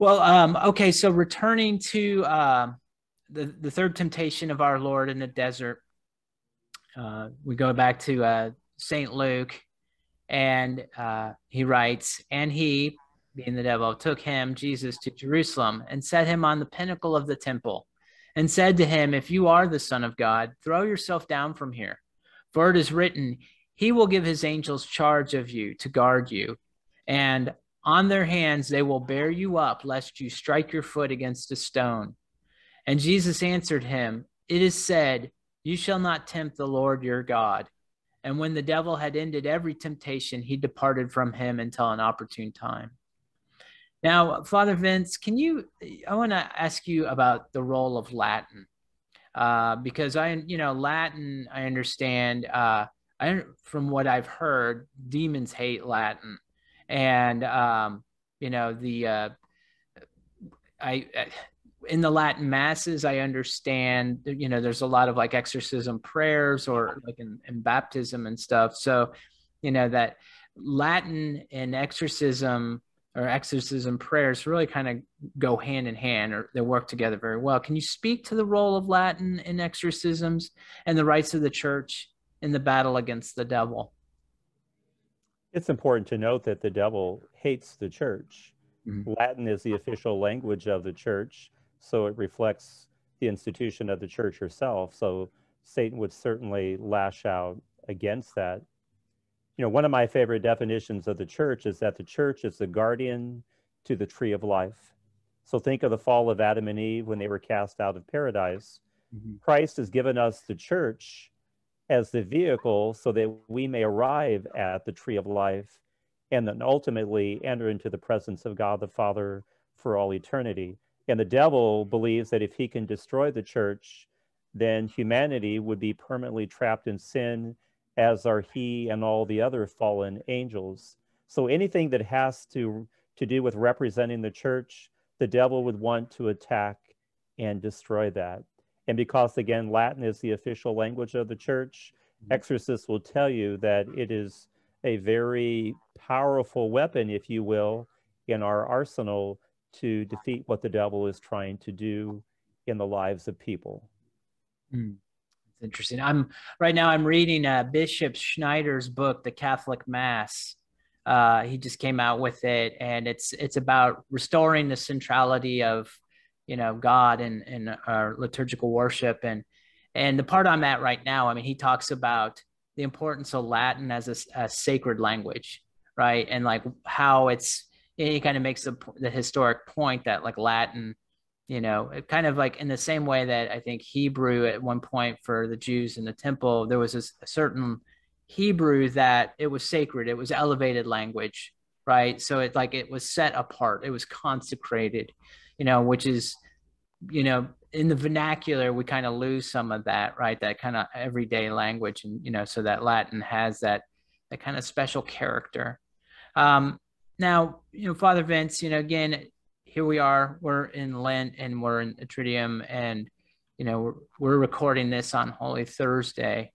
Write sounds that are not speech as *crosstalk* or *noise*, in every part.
Well, um, okay, so returning to uh, the, the third temptation of our Lord in the desert, uh, we go back to uh, St. Luke, and uh, he writes, And he, being the devil, took him, Jesus, to Jerusalem and set him on the pinnacle of the temple and said to him, If you are the Son of God, throw yourself down from here. For it is written, He will give His angels charge of you to guard you, and on their hands they will bear you up, lest you strike your foot against a stone. And Jesus answered him, It is said, You shall not tempt the Lord your God. And when the devil had ended every temptation, he departed from him until an opportune time. Now, Father Vince, can you? I want to ask you about the role of Latin, uh, because I, you know, Latin. I understand. Uh, I, from what I've heard, demons hate Latin, and um, you know the. Uh, I, I in the Latin masses, I understand. You know, there's a lot of like exorcism prayers or like in, in baptism and stuff. So, you know that Latin and exorcism or exorcism prayers really kind of go hand in hand or they work together very well. Can you speak to the role of Latin in exorcisms and the rites of the church in the battle against the devil? It's important to note that the devil hates the church. Mm-hmm. Latin is the official language of the church, so it reflects the institution of the church herself. So Satan would certainly lash out against that you know, one of my favorite definitions of the church is that the church is the guardian to the tree of life. So think of the fall of Adam and Eve when they were cast out of paradise. Mm-hmm. Christ has given us the church as the vehicle so that we may arrive at the tree of life and then ultimately enter into the presence of God the Father for all eternity. And the devil believes that if he can destroy the church, then humanity would be permanently trapped in sin as are he and all the other fallen angels. So anything that has to, to do with representing the church, the devil would want to attack and destroy that. And because, again, Latin is the official language of the church, mm-hmm. exorcists will tell you that it is a very powerful weapon, if you will, in our arsenal to defeat what the devil is trying to do in the lives of people. Mm interesting. I'm right now. I'm reading uh, Bishop Schneider's book, The Catholic Mass. Uh, he just came out with it, and it's it's about restoring the centrality of you know God and in, in our liturgical worship, and and the part I'm at right now. I mean, he talks about the importance of Latin as a, a sacred language, right, and like how it's. He kind of makes the, the historic point that like Latin you know it kind of like in the same way that i think hebrew at one point for the jews in the temple there was a certain hebrew that it was sacred it was elevated language right so it like it was set apart it was consecrated you know which is you know in the vernacular we kind of lose some of that right that kind of everyday language and you know so that latin has that that kind of special character um now you know father vince you know again here we are. We're in Lent and we're in Triduum, and you know we're, we're recording this on Holy Thursday,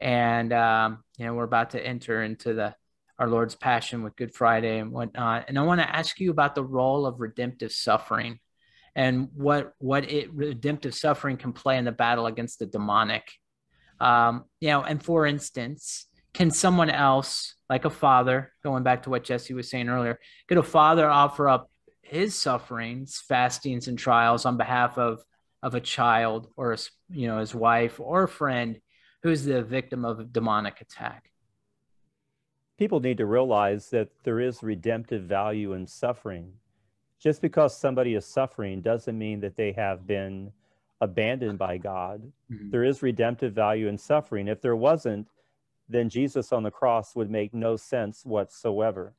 and um, you know we're about to enter into the our Lord's Passion with Good Friday and whatnot. And I want to ask you about the role of redemptive suffering and what what it redemptive suffering can play in the battle against the demonic. Um, you know, and for instance, can someone else, like a father, going back to what Jesse was saying earlier, could a father offer up his sufferings, fastings, and trials on behalf of of a child or a, you know his wife or a friend who's the victim of a demonic attack. People need to realize that there is redemptive value in suffering. Just because somebody is suffering doesn't mean that they have been abandoned by God. Mm-hmm. There is redemptive value in suffering. If there wasn't, then Jesus on the cross would make no sense whatsoever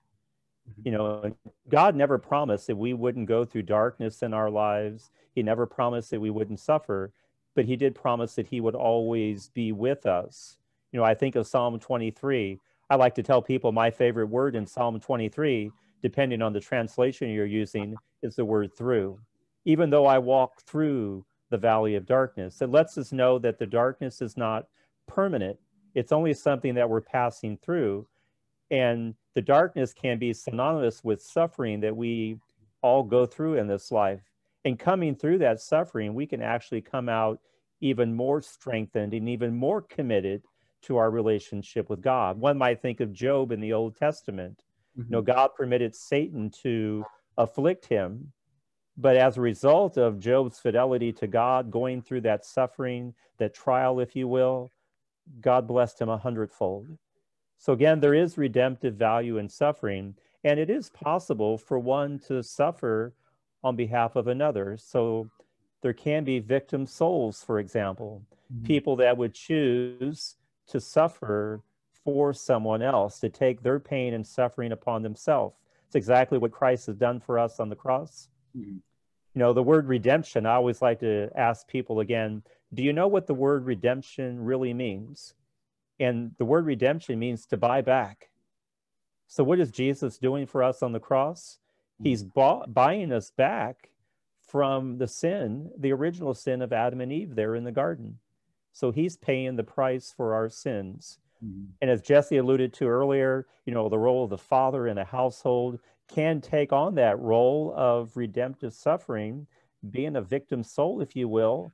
you know god never promised that we wouldn't go through darkness in our lives he never promised that we wouldn't suffer but he did promise that he would always be with us you know i think of psalm 23 i like to tell people my favorite word in psalm 23 depending on the translation you're using is the word through even though i walk through the valley of darkness it lets us know that the darkness is not permanent it's only something that we're passing through and the darkness can be synonymous with suffering that we all go through in this life. And coming through that suffering, we can actually come out even more strengthened and even more committed to our relationship with God. One might think of Job in the Old Testament. Mm-hmm. You know, mm-hmm. God permitted Satan to afflict him, but as a result of Job's fidelity to God, going through that suffering, that trial, if you will, God blessed him a hundredfold. So again, there is redemptive value in suffering, and it is possible for one to suffer on behalf of another. So there can be victim souls, for example, mm-hmm. people that would choose to suffer for someone else, to take their pain and suffering upon themselves. It's exactly what Christ has done for us on the cross. Mm-hmm. You know, the word redemption, I always like to ask people again do you know what the word redemption really means? And the word redemption means to buy back. So, what is Jesus doing for us on the cross? He's mm-hmm. bought, buying us back from the sin, the original sin of Adam and Eve there in the garden. So, he's paying the price for our sins. Mm-hmm. And as Jesse alluded to earlier, you know, the role of the father in a household can take on that role of redemptive suffering, being a victim soul, if you will,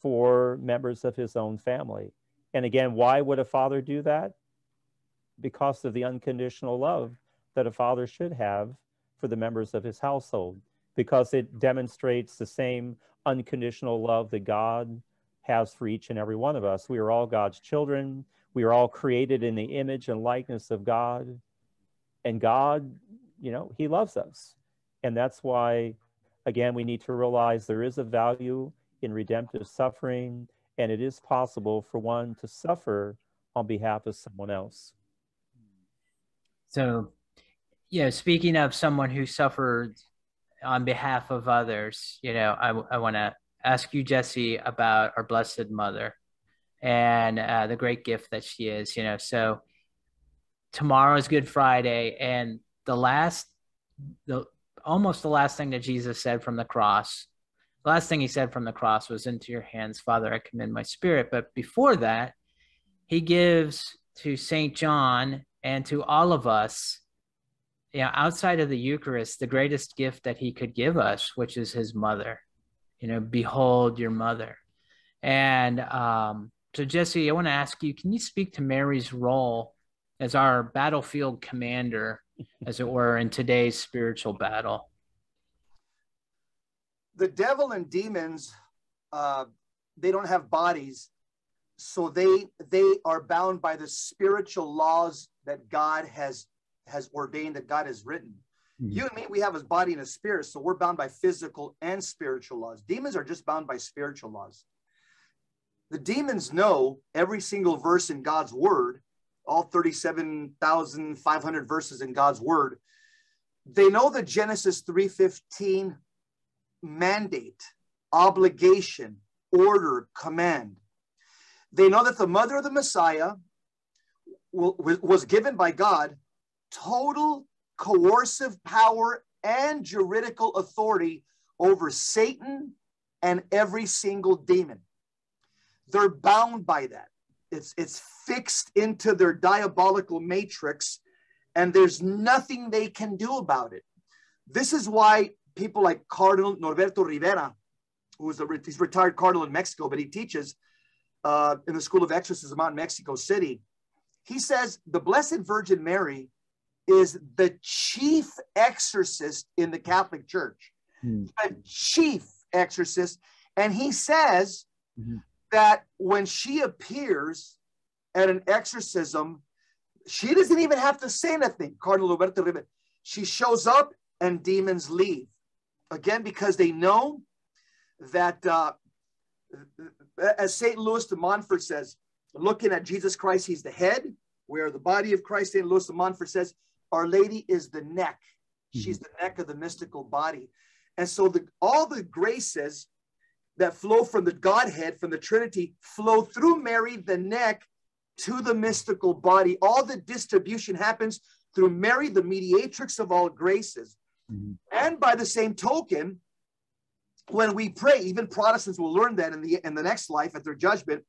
for members of his own family. And again, why would a father do that? Because of the unconditional love that a father should have for the members of his household, because it demonstrates the same unconditional love that God has for each and every one of us. We are all God's children. We are all created in the image and likeness of God. And God, you know, He loves us. And that's why, again, we need to realize there is a value in redemptive suffering and it is possible for one to suffer on behalf of someone else. So, you know, speaking of someone who suffered on behalf of others, you know, I, I want to ask you, Jesse, about our Blessed Mother and uh, the great gift that she is, you know. So, tomorrow is Good Friday, and the last, the almost the last thing that Jesus said from the cross the last thing he said from the cross was, Into your hands, Father, I commend my spirit. But before that, he gives to St. John and to all of us, you know, outside of the Eucharist, the greatest gift that he could give us, which is his mother. You know, behold your mother. And um, so, Jesse, I want to ask you can you speak to Mary's role as our battlefield commander, as it were, in today's spiritual battle? the devil and demons uh, they don't have bodies so they they are bound by the spiritual laws that god has has ordained that god has written mm-hmm. you and me we have a body and a spirit so we're bound by physical and spiritual laws demons are just bound by spiritual laws the demons know every single verse in god's word all 37,500 verses in god's word they know the genesis 315 mandate, obligation, order, command. They know that the mother of the Messiah was given by God total coercive power and juridical authority over Satan and every single demon. They're bound by that. It's, it's fixed into their diabolical matrix, and there's nothing they can do about it. This is why people like Cardinal Norberto Rivera, who's a he's retired cardinal in Mexico, but he teaches uh, in the School of Exorcism out in Mexico City. He says the Blessed Virgin Mary is the chief exorcist in the Catholic Church, mm. a chief exorcist, and he says mm-hmm. That when she appears at an exorcism, she doesn't even have to say anything. Cardinal Roberto Rivera, she shows up and demons leave. Again, because they know that, uh, as St. Louis de Montfort says, looking at Jesus Christ, he's the head, where the body of Christ, St. Louis de Montfort says, Our Lady is the neck. She's mm-hmm. the neck of the mystical body. And so the, all the graces that flow from the Godhead, from the Trinity, flow through Mary, the neck, to the mystical body. All the distribution happens through Mary, the mediatrix of all graces. Mm-hmm. And by the same token, when we pray, even Protestants will learn that in the in the next life at their judgment.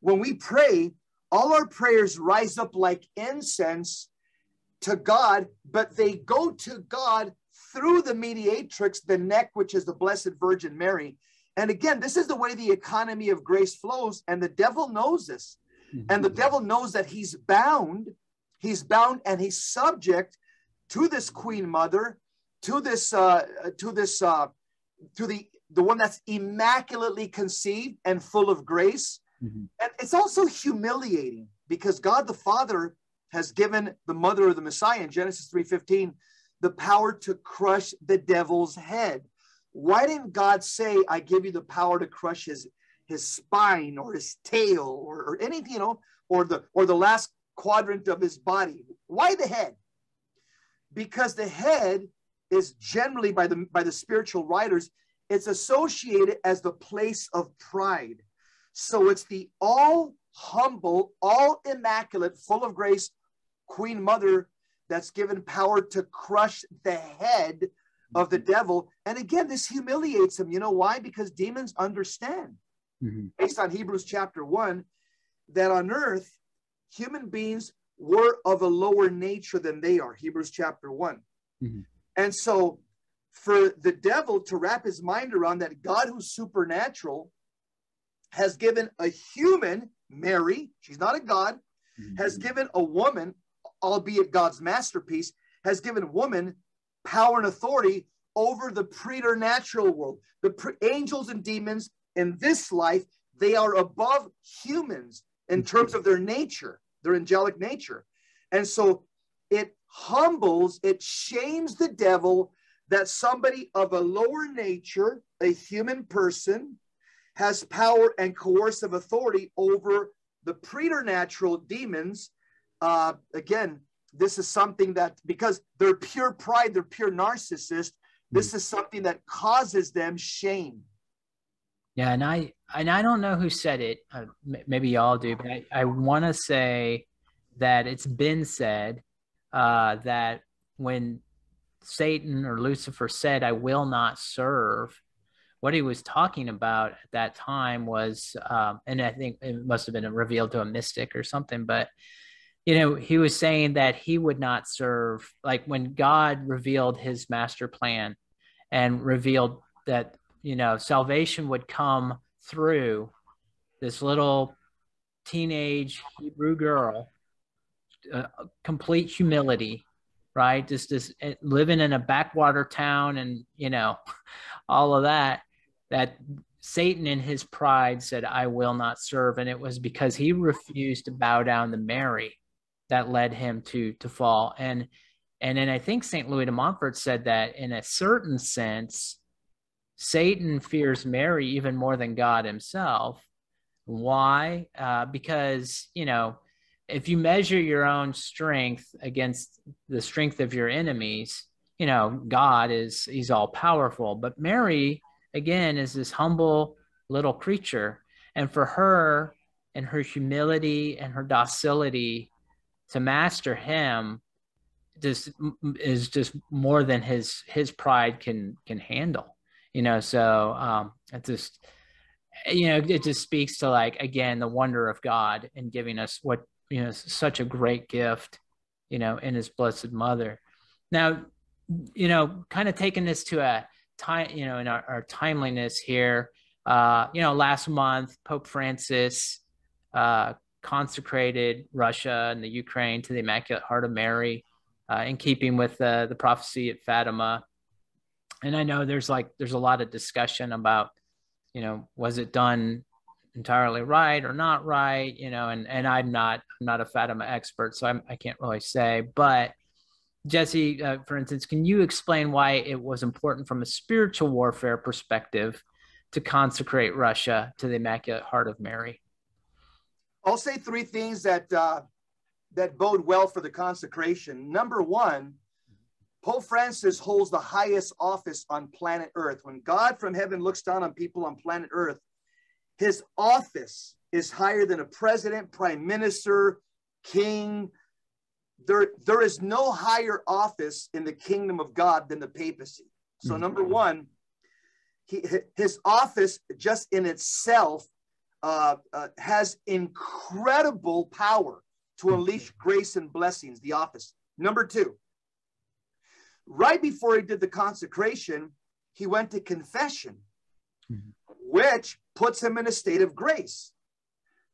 When we pray, all our prayers rise up like incense to God, but they go to God through the mediatrix, the neck, which is the Blessed Virgin Mary. And again, this is the way the economy of grace flows, and the devil knows this. Mm-hmm. And the devil knows that he's bound, he's bound and he's subject to this queen mother, to this, uh, to this, uh, to the the one that's immaculately conceived and full of grace. Mm-hmm. And it's also humiliating because God the Father has given the mother of the Messiah in Genesis 3:15 the power to crush the devil's head. Why didn't God say, I give you the power to crush his his spine or his tail or, or anything, you know, or the or the last quadrant of his body? Why the head? Because the head is generally by the by the spiritual writers, it's associated as the place of pride. So it's the all humble, all immaculate, full of grace Queen Mother that's given power to crush the head of the devil. And again, this humiliates him. You know why? Because demons understand, mm-hmm. based on Hebrews chapter 1, that on earth, human beings were of a lower nature than they are. Hebrews chapter one mm-hmm. And so, for the devil to wrap his mind around that God who's supernatural has given a human, Mary, she's not a God, mm-hmm. has given a woman, albeit God's masterpiece, has given a woman power and authority over the preternatural world. The pre- angels and demons in this life, they are above humans in terms of their nature, their angelic nature. And so it humbles, it shames the devil that somebody of a lower nature, a human person, has power and coercive authority over the preternatural demons uh, again, this is something that because they're pure pride, they're pure narcissist. This hmm. is something that causes them shame. Yeah, and I and I don't know who said it. Uh, maybe y'all do, but I, I want to say that it's been said uh, that when Satan or Lucifer said, "I will not serve," what he was talking about at that time was, um, and I think it must have been revealed to a mystic or something, but you know, he was saying that he would not serve, like when God revealed his master plan and revealed that, you know, salvation would come through this little teenage Hebrew girl, uh, complete humility, right? Just this uh, living in a backwater town and, you know, *laughs* all of that, that Satan in his pride said, I will not serve. And it was because he refused to bow down to Mary that led him to to fall. And and then I think St. Louis de Montfort said that in a certain sense, Satan fears Mary even more than God himself. Why? Uh, because, you know, if you measure your own strength against the strength of your enemies, you know, God is, he's all powerful. But Mary, again, is this humble little creature. And for her and her humility and her docility, to master him just is just more than his his pride can can handle you know? So um it just you know it just speaks to like again the wonder of god and giving us what you know such a great gift you know in his blessed mother. Now you know kind of taking this to a time you know in our, our timeliness here uh you know last month pope francis uh consecrated Russia and the Ukraine to the Immaculate Heart of Mary, uh, in keeping with uh, the prophecy at Fatima. And I know there's like there's a lot of discussion about, you know, was it done entirely right or not right? You know, and and I'm not I'm not a Fatima expert, so I'm, I can't really say. But Jesse, uh, for instance, can you explain why it was important from a spiritual warfare perspective to consecrate Russia to the Immaculate Heart of Mary? I'll say three things that uh, that bode well for the consecration. Number one, Pope Francis holds the highest office on planet Earth. When God from heaven looks down on people on planet Earth, his office is higher than a president, prime minister, king. There, there is no higher office in the kingdom of God than the papacy. So, mm-hmm. number one, he, his office just in itself uh, uh, has incredible power to unleash grace and blessings, the office. Number two, right before he did the consecration, he went to confession, mm-hmm. which puts him in a state of grace,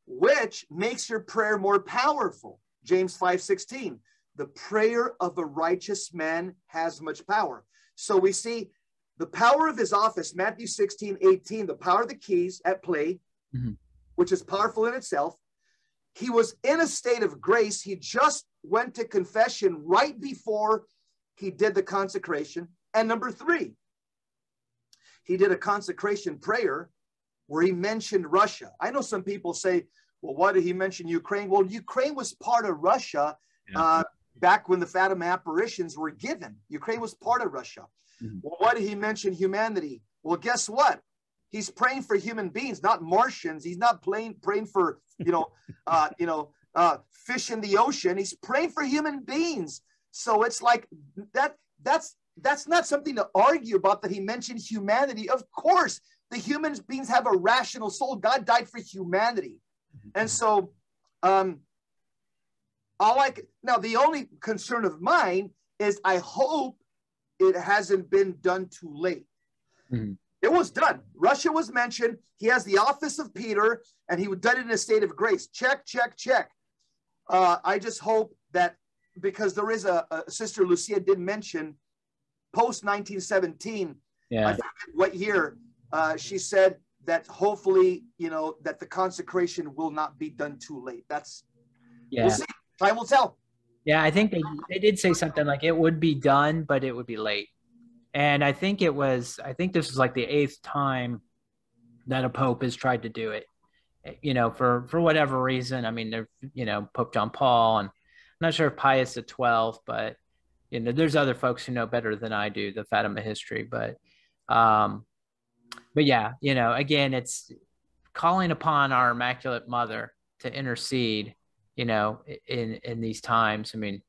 which makes your prayer more powerful. James 5 16. The prayer of a righteous man has much power. So we see the power of his office, Matthew 16, 18, the power of the keys at play, mm-hmm. which is powerful in itself. He was in a state of grace. He just went to confession right before he did the consecration. And number three, he did a consecration prayer where he mentioned Russia. I know some people say, well, why did he mention Ukraine? Well, Ukraine was part of Russia yeah. uh, back when the Fatima apparitions were given. Ukraine was part of Russia. Mm-hmm. Well, why did he mention humanity? Well, guess what? He's praying for human beings, not Martians. He's not praying praying for you know, *laughs* uh, you know, uh, fish in the ocean. He's praying for human beings. So it's like that. That's that's not something to argue about. That he mentioned humanity. Of course, the human beings have a rational soul. God died for humanity, and mm-hmm. so um, all I can, now the only concern of mine is I hope it hasn't been done too late. Mm-hmm. It was done. Russia was mentioned. He has the office of Peter, and he was done it in a state of grace. Check, check, check. Uh, I just hope that because there is a, a sister Lucia did mention post 1917. Yeah. what year uh, she said that hopefully you know that the consecration will not be done too late. That's yeah. We'll Time will tell. Yeah, I think they they did say something like it would be done, but it would be late. And I think it was I think this is like the eighth time that a pope has tried to do it. You know, for for whatever reason. I mean, there, you know, Pope John Paul and I'm not sure if Pius the Twelfth, but you know, there's other folks who know better than I do the Fatima history, but um but yeah, you know, again, it's calling upon our Immaculate Mother to intercede you know, in in these times. I mean,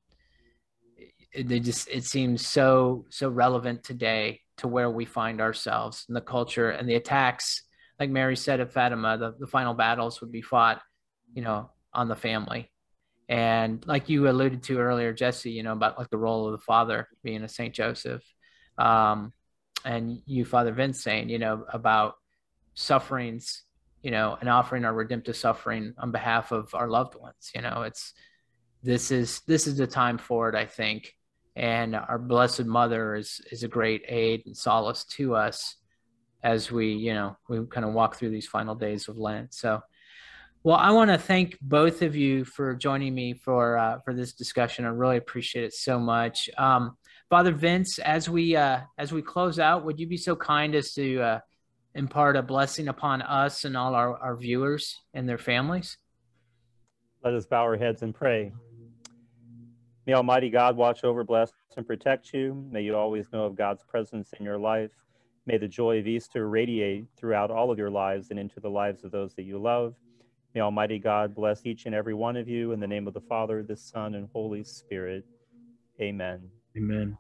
they just it seems so so relevant today to where we find ourselves in the culture and the attacks. Like Mary said at Fatima, the, the final battles would be fought, you know, on the family. And like you alluded to earlier, Jesse, you know, about like the role of the father being a Saint Joseph. Um, and you, Father Vince, saying, you know, about sufferings you know, and offering our redemptive suffering on behalf of our loved ones. You know, it's this is this is the time for it, I think. And our Blessed Mother is is a great aid and solace to us as we, you know, we kind of walk through these final days of Lent. So, well, I want to thank both of you for joining me for uh, for this discussion. I really appreciate it so much. Um, Father Vince, as we uh, as we close out, would you be so kind as to uh, impart a blessing upon us and all our, our viewers and their families? Let us bow our heads and pray. May Almighty God watch over, bless, and protect you. May you always know of God's presence in your life. May the joy of Easter radiate throughout all of your lives and into the lives of those that you love. May Almighty God bless each and every one of you in the name of the Father, the Son, and Holy Spirit. Amen. Amen.